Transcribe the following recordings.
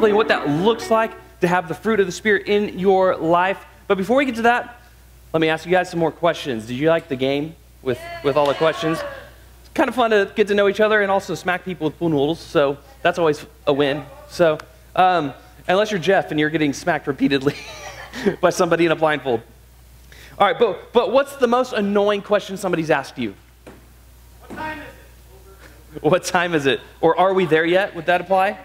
practically what that looks like to have the fruit of the Spirit in your life. But before we get to that, let me ask you guys some more questions. Did you like the game with, with all the questions? It's kind of fun to get to know each other and also smack people with pool noodles, so that's always a win. So, um, unless you're Jeff and you're getting smacked repeatedly by somebody in a blindfold. All right, but, but what's the most annoying question somebody's asked you? What time is it? What time is it? Or are we there yet? Would that apply?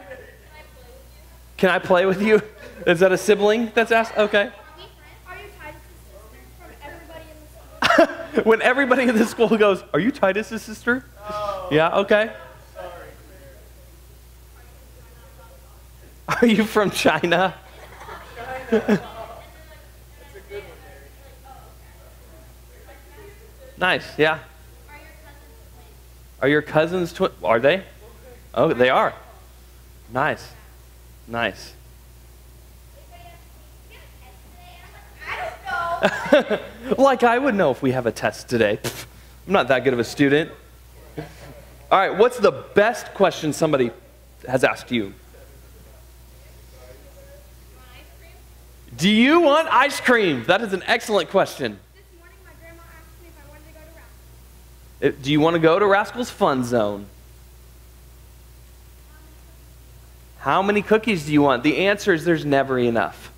Can I play with you? Is that a sibling that's asked? Okay. When everybody in the school goes, Are you Titus's sister? Yeah, okay. Are you from China? nice, yeah. Are your cousins twin? Are they? Oh, they are. Nice, nice. I like I would know if we have a test today. I'm not that good of a student. All right, what's the best question somebody has asked you? Do you want ice cream? That is an excellent question. This morning, my grandma asked me if I wanted to go to Rascal. Do you want to go to Rascal's Fun Zone? How many cookies do you want? The answer is there's never enough.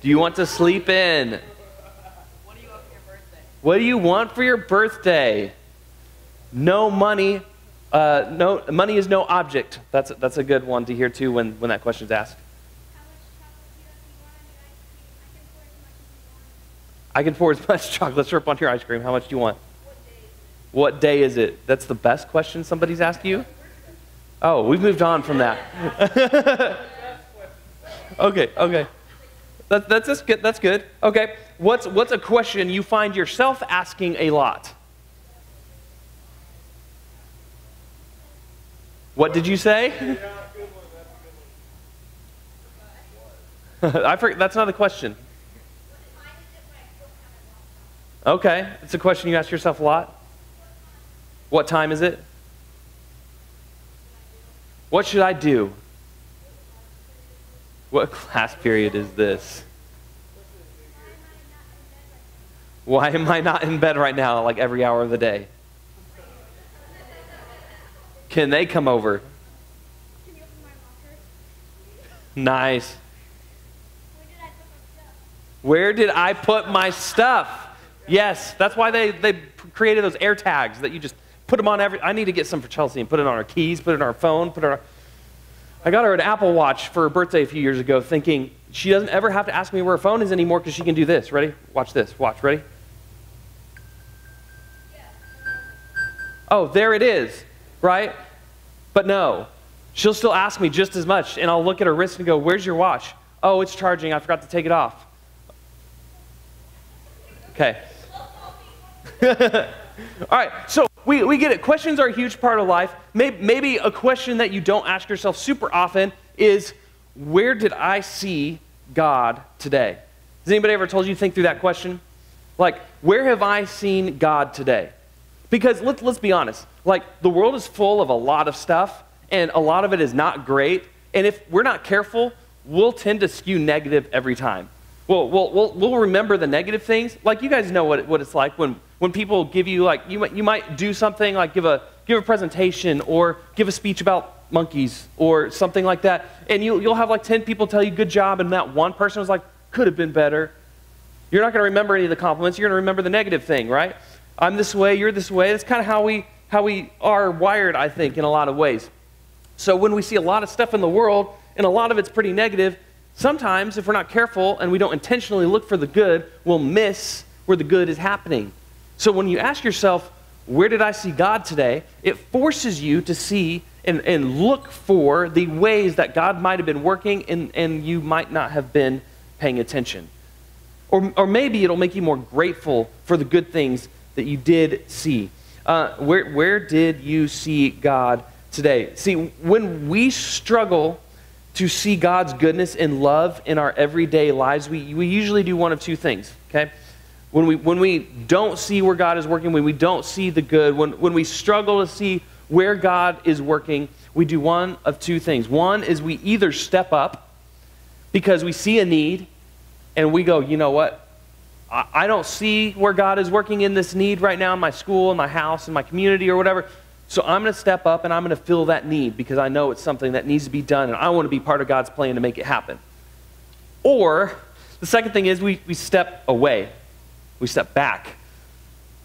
Do you want to sleep in? What do you want for your birthday? No money. Uh, no money is no object. That's that's a good one to hear too when, when that question is asked. Do you want? I can pour as much you want. Chocolate syrup on your ice cream. How much do you want? What day is it? That's the best question somebody's asked you? Oh, we've moved on from that. okay, okay. That, that's, that's good. That's good. Okay. What's, what's a question you find yourself asking a lot? What did you say? I forget, that's not a question. Okay, it's a question you ask yourself a lot. What time is it? What should I do? What class period is this? Why am I not in bed right now, like every hour of the day? Can they come over? Nice. Where did I put my stuff? Where did I put my stuff? Yes, that's why they, they created those AirTags that you just put them on every. I need to get some for Chelsea and put it on her keys, put it on her phone, put it on. I got her an Apple Watch for her birthday a few years ago, thinking she doesn't ever have to ask me where her phone is anymore because she can do this. Ready? Watch this. Watch. Ready? Oh, there it is, right? But no, she'll still ask me just as much, and I'll look at her wrist and go, Where's your watch? Oh, it's charging. I forgot to take it off. Okay. All right, so we, we get it. Questions are a huge part of life. Maybe, maybe a question that you don't ask yourself super often is Where did I see God today? Has anybody ever told you to think through that question? Like, where have I seen God today? Because let's, let's be honest, like, the world is full of a lot of stuff, and a lot of it is not great. And if we're not careful, we'll tend to skew negative every time. Well, we'll, we'll, we'll remember the negative things. Like, you guys know what, what it's like when, when people give you, like, you might, you might do something like give a, give a presentation or give a speech about monkeys or something like that, and you, you'll have like 10 people tell you good job, and that one person was like, could have been better. You're not going to remember any of the compliments. You're going to remember the negative thing, right? I'm this way, you're this way. That's kind of how we, how we are wired, I think, in a lot of ways. So when we see a lot of stuff in the world, and a lot of it's pretty negative, sometimes if we're not careful and we don't intentionally look for the good, we'll miss where the good is happening. So when you ask yourself, where did I see God today? It forces you to see and, and look for the ways that God might have been working and, and you might not have been paying attention. Or, or maybe it'll make you more grateful for the good things that you did see. Uh, where, where did you see God today? See, when we struggle to see God's goodness and love in our everyday lives, we, we usually do one of two things, okay? When we, when we don't see where God is working, when we don't see the good, when, when we struggle to see where God is working, we do one of two things. One is we either step up because we see a need and we go, you know what? I, I don't see where God is working in this need right now in my school, in my house, in my community, or whatever. So I'm going to step up and I'm going to fill that need because I know it's something that needs to be done and I want to be part of God's plan to make it happen. Or the second thing is we, we step away, we step back.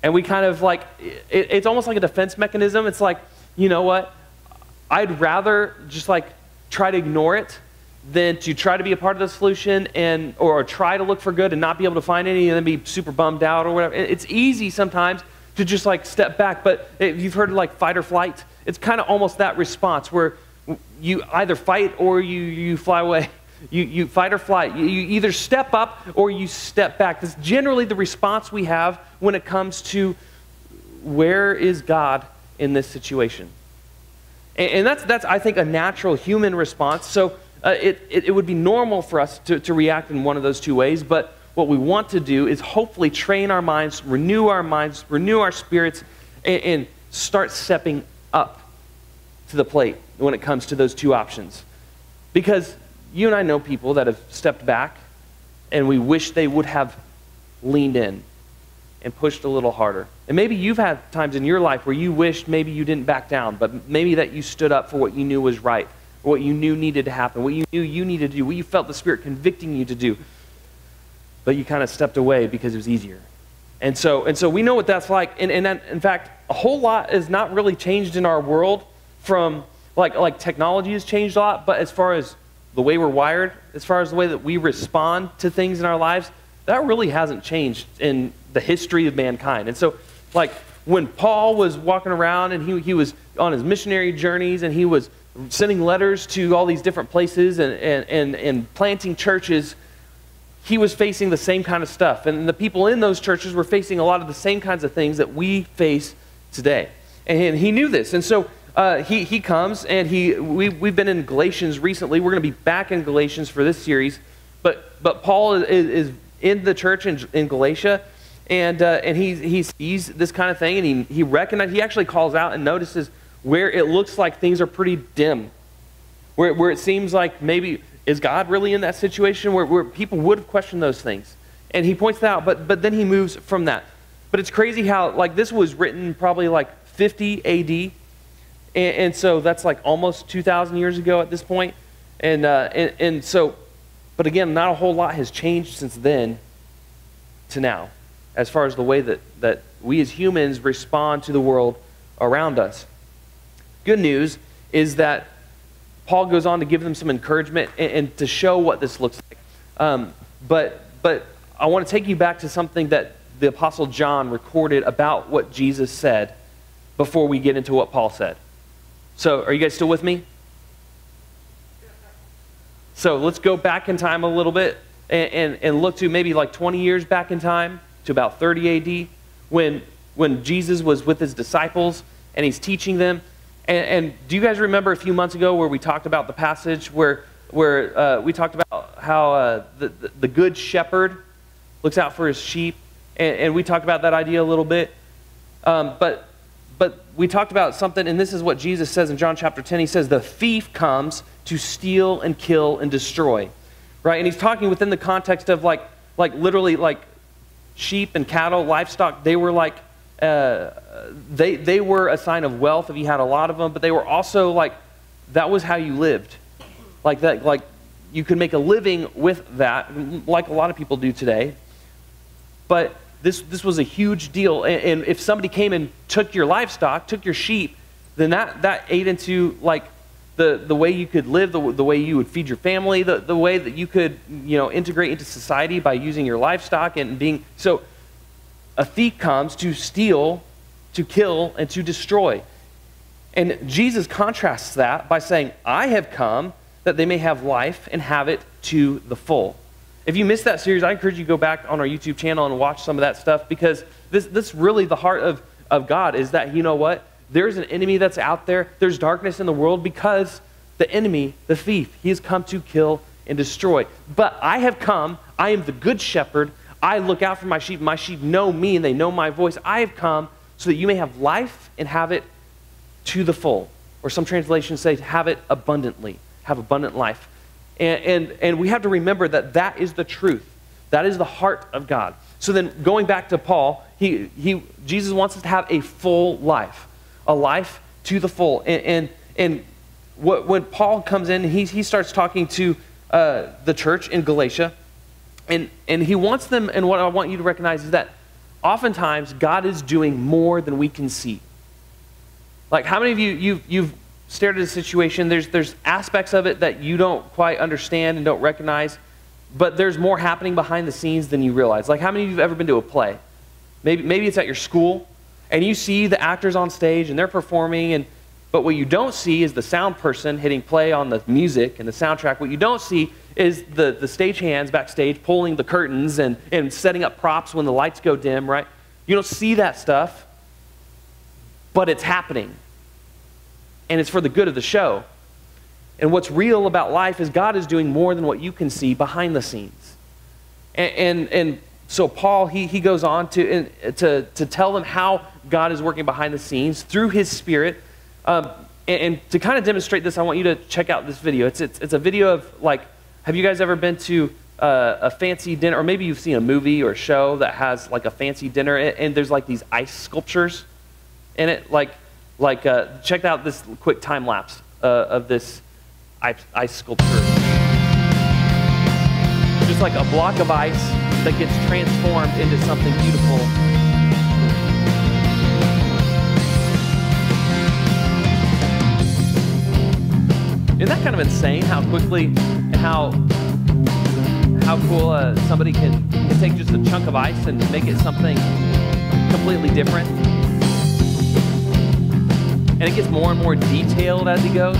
And we kind of like, it, it's almost like a defense mechanism. It's like, you know what? I'd rather just like try to ignore it than to try to be a part of the solution and or try to look for good and not be able to find any and then be super bummed out or whatever. It's easy sometimes to just like step back, but if you've heard like fight or flight, it's kind of almost that response where you either fight or you, you fly away. You, you fight or flight. You, you either step up or you step back. That's generally the response we have when it comes to where is God in this situation. And, and that's, that's, I think, a natural human response. So uh, it, it, it would be normal for us to, to react in one of those two ways, but what we want to do is hopefully train our minds, renew our minds, renew our spirits, and, and start stepping up to the plate when it comes to those two options. Because you and I know people that have stepped back and we wish they would have leaned in and pushed a little harder. And maybe you've had times in your life where you wished maybe you didn't back down, but maybe that you stood up for what you knew was right, or what you knew needed to happen, what you knew you needed to do, what you felt the Spirit convicting you to do. But you kind of stepped away because it was easier. And so, and so we know what that's like. And, and that, in fact, a whole lot has not really changed in our world from, like, like technology has changed a lot, but as far as the way we're wired, as far as the way that we respond to things in our lives, that really hasn't changed in the history of mankind. And so, like, when Paul was walking around and he, he was on his missionary journeys and he was sending letters to all these different places and, and, and, and planting churches, he was facing the same kind of stuff. And the people in those churches were facing a lot of the same kinds of things that we face today. And he knew this. And so uh, he, he comes and he, we, we've been in Galatians recently. We're going to be back in Galatians for this series. But, but Paul is, is in the church in, in Galatia and, uh, and he, he sees this kind of thing and he, he recognizes, he actually calls out and notices where it looks like things are pretty dim. Where, where it seems like maybe, is God really in that situation? Where, where people would have questioned those things. And he points that out, but, but then he moves from that. But it's crazy how, like, this was written probably like 50 AD. And, and so that's like almost 2,000 years ago at this point. And, uh, and, and so, but again, not a whole lot has changed since then to now as far as the way that, that we as humans respond to the world around us. Good news is that Paul goes on to give them some encouragement and, and to show what this looks like. Um, but, but I want to take you back to something that the Apostle John recorded about what Jesus said before we get into what Paul said. So, are you guys still with me? So, let's go back in time a little bit and, and, and look to maybe like 20 years back in time to about 30 AD when, when Jesus was with his disciples and he's teaching them. And, and do you guys remember a few months ago where we talked about the passage where, where uh, we talked about how uh, the, the, the, good shepherd looks out for his sheep? And, and we talked about that idea a little bit. Um, but, but we talked about something, and this is what Jesus says in John chapter 10. He says, The thief comes to steal and kill and destroy. Right? And he's talking within the context of like, like literally like sheep and cattle, livestock, they were like, uh, they, they were a sign of wealth if you had a lot of them, but they were also like, that was how you lived. Like that, like you could make a living with that, like a lot of people do today. But this, this was a huge deal. And, and if somebody came and took your livestock, took your sheep, then that, that ate into like the, the way you could live, the, the way you would feed your family, the, the way that you could, you know, integrate into society by using your livestock and being. So a thief comes to steal, to kill, and to destroy. And Jesus contrasts that by saying, I have come that they may have life and have it to the full. If you missed that series, I encourage you to go back on our YouTube channel and watch some of that stuff because this, this really the heart of, of God is that, you know what? There's an enemy that's out there. There's darkness in the world because the enemy, the thief, he has come to kill and destroy. But I have come, I am the good shepherd. I look out for my sheep. My sheep know me and they know my voice. I have come so that you may have life and have it to the full. or some translations say have it abundantly, have abundant life. And, and, and we have to remember that that is the truth. That is the heart of God. So then, going back to Paul, he, he, Jesus wants us to have a full life, a life to the full. And, and, and what, when Paul comes in, he, he starts talking to uh, the church in Galatia, and, and he wants them, and what I want you to recognize is that oftentimes God is doing more than we can see. Like, how many of you, you've, you've stared at a situation, there's, there's aspects of it that you don't quite understand and don't recognize, but there's more happening behind the scenes than you realize. Like, how many of you have ever been to a play? Maybe, maybe it's at your school, and you see the actors on stage and they're performing, and, but what you don't see is the sound person hitting play on the music and the soundtrack. What you don't see is the, the stage hands backstage pulling the curtains and, and setting up props when the lights go dim, right? You don't see that stuff, but it's happening. And it's for the good of the show. And what's real about life is God is doing more than what you can see behind the scenes. And, and, and so Paul, he, he goes on to, to, to tell them how God is working behind the scenes through his spirit. Um, and, and, to kind of demonstrate this, I want you to check out this video. It's, it's, it's a video of like, have you guys ever been to uh, a fancy dinner, or maybe you've seen a movie or a show that has like a fancy dinner, and, and there's like these ice sculptures in it? Like, like uh, check out this quick time lapse uh, of this ice, sculpture. Just like a block of ice that gets transformed into something beautiful. Isn't that kind of insane how quickly and how how cool uh, somebody can, can take just a chunk of ice and make it something completely different? And it gets more and more detailed as he goes.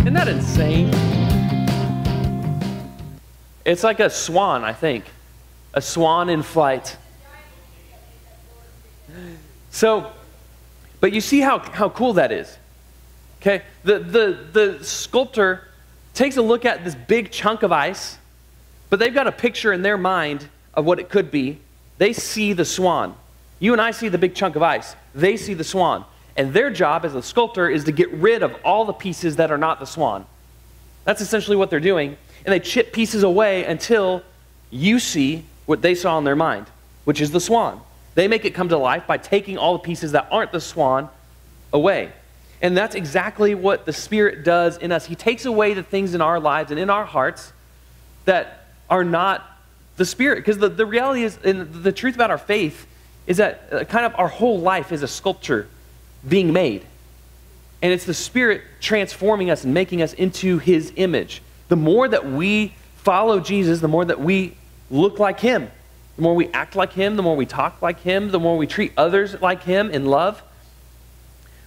Isn't that insane? It's like a swan, I think. A swan in flight. So, but you see how, how cool that is. Okay? The, the, the sculptor takes a look at this big chunk of ice, but they've got a picture in their mind of what it could be. They see the swan. You and I see the big chunk of ice. They see the swan. And their job as a sculptor is to get rid of all the pieces that are not the swan. That's essentially what they're doing. And they chip pieces away until you see what they saw in their mind, which is the swan. They make it come to life by taking all the pieces that aren't the swan away. And that's exactly what the Spirit does in us. He takes away the things in our lives and in our hearts that are not the Spirit. Because the, the reality is, and the truth about our faith is that uh, kind of our whole life is a sculpture being made. And it's the Spirit transforming us and making us into His image. The more that we follow Jesus, the more that we look like Him. The more we act like Him, the more we talk like Him, the more we treat others like Him in love.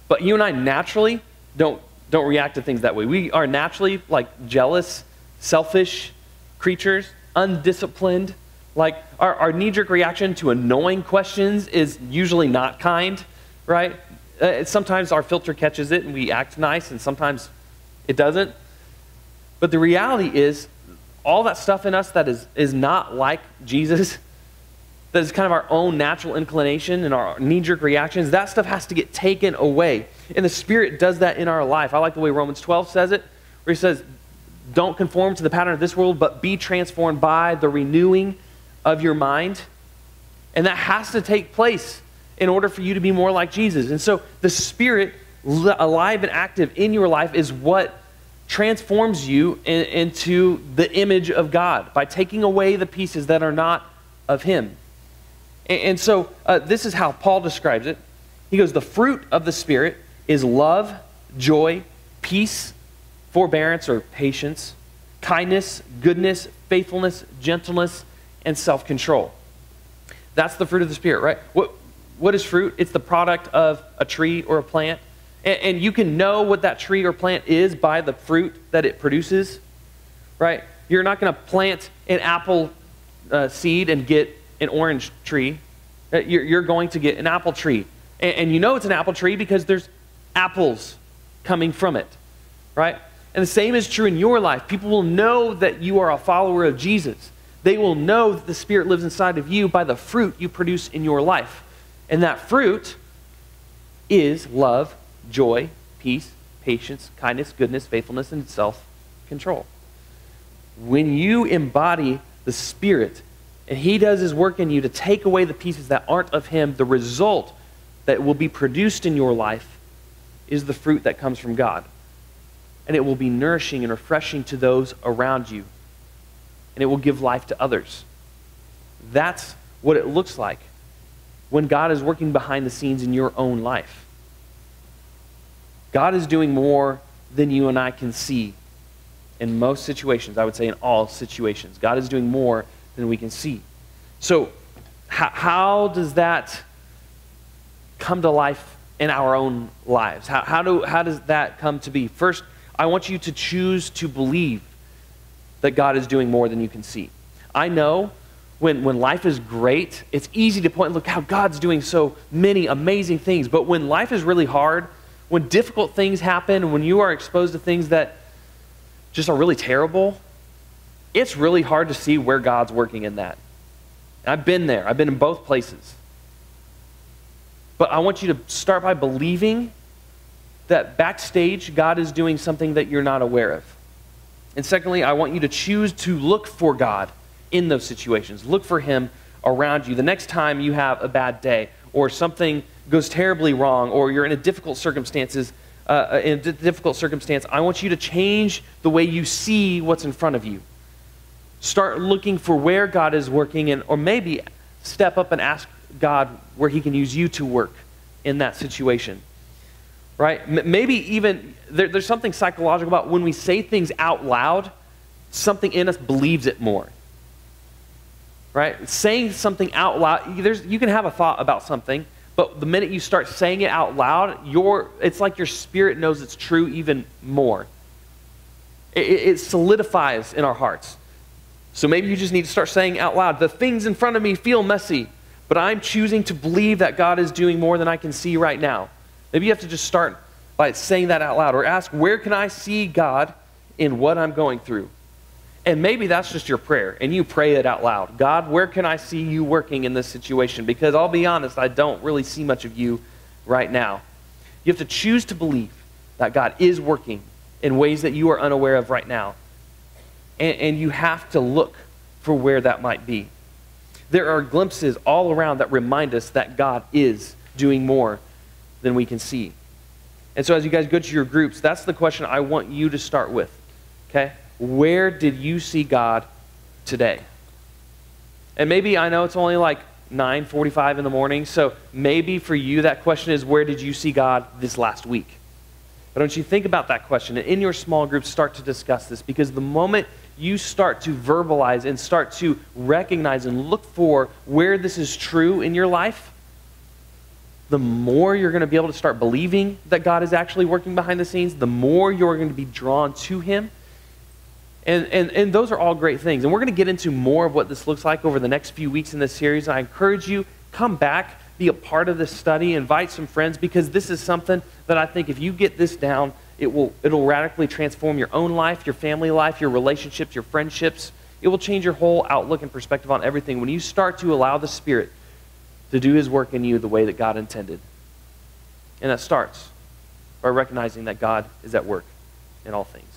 But you and I naturally don't, don't react to things that way. We are naturally like jealous, selfish creatures, undisciplined. Like our, our knee jerk reaction to annoying questions is usually not kind, right? Uh, sometimes our filter catches it and we act nice, and sometimes it doesn't. But the reality is, all that stuff in us that is, is not like Jesus, that is kind of our own natural inclination and our knee jerk reactions, that stuff has to get taken away. And the Spirit does that in our life. I like the way Romans 12 says it, where he says, Don't conform to the pattern of this world, but be transformed by the renewing of your mind. And that has to take place in order for you to be more like Jesus. And so the Spirit, alive and active in your life, is what transforms you in, into the image of God by taking away the pieces that are not of Him. And, and so uh, this is how Paul describes it. He goes, The fruit of the Spirit is love, joy, peace, forbearance or patience, kindness, goodness, faithfulness, gentleness, and self control. That's the fruit of the Spirit, right? What, what is fruit? It's the product of a tree or a plant. And, and you can know what that tree or plant is by the fruit that it produces, right? You're not going to plant an apple uh, seed and get an orange tree, uh, you're, you're going to get an apple tree. And, and you know it's an apple tree because there's apples coming from it, right? And the same is true in your life. People will know that you are a follower of Jesus. They will know that the Spirit lives inside of you by the fruit you produce in your life. And that fruit is love, joy, peace, patience, kindness, goodness, faithfulness, and self control. When you embody the Spirit and He does His work in you to take away the pieces that aren't of Him, the result that will be produced in your life is the fruit that comes from God. And it will be nourishing and refreshing to those around you. And it will give life to others. That's what it looks like when God is working behind the scenes in your own life. God is doing more than you and I can see in most situations. I would say in all situations. God is doing more than we can see. So, how, how does that come to life in our own lives? How, how, do, how does that come to be? First, I want you to choose to believe that God is doing more than you can see. I know when, when life is great, it's easy to point and look how God's doing so many amazing things. But when life is really hard, when difficult things happen, when you are exposed to things that just are really terrible, it's really hard to see where God's working in that. And I've been there, I've been in both places. But I want you to start by believing that backstage, God is doing something that you're not aware of. And secondly, I want you to choose to look for God in those situations. Look for Him around you. The next time you have a bad day or something goes terribly wrong or you're in a difficult circumstances, uh, in a difficult circumstance, I want you to change the way you see what's in front of you. Start looking for where God is working, and or maybe step up and ask God where He can use you to work in that situation. Right? M- maybe even there, there's something psychological about when we say things out loud, something in us believes it more right? Saying something out loud, there's, you can have a thought about something, but the minute you start saying it out loud, your, it's like your spirit knows it's true even more. It, it solidifies in our hearts. So maybe you just need to start saying out loud, the things in front of me feel messy, but I'm choosing to believe that God is doing more than I can see right now. Maybe you have to just start by saying that out loud or ask, where can I see God in what I'm going through? And maybe that's just your prayer, and you pray it out loud. God, where can I see you working in this situation? Because I'll be honest, I don't really see much of you right now. You have to choose to believe that God is working in ways that you are unaware of right now. And, and you have to look for where that might be. There are glimpses all around that remind us that God is doing more than we can see. And so, as you guys go to your groups, that's the question I want you to start with. Okay? Where did you see God today? And maybe I know it's only like 9:45 in the morning, so maybe for you that question is where did you see God this last week? But don't you think about that question and in your small group start to discuss this because the moment you start to verbalize and start to recognize and look for where this is true in your life, the more you're going to be able to start believing that God is actually working behind the scenes, the more you're going to be drawn to Him and, and, and those are all great things. And we're going to get into more of what this looks like over the next few weeks in this series. I encourage you, come back, be a part of this study, invite some friends, because this is something that I think if you get this down, it will, it'll radically transform your own life, your family life, your relationships, your friendships. It will change your whole outlook and perspective on everything when you start to allow the Spirit to do His work in you the way that God intended. And that starts by recognizing that God is at work in all things.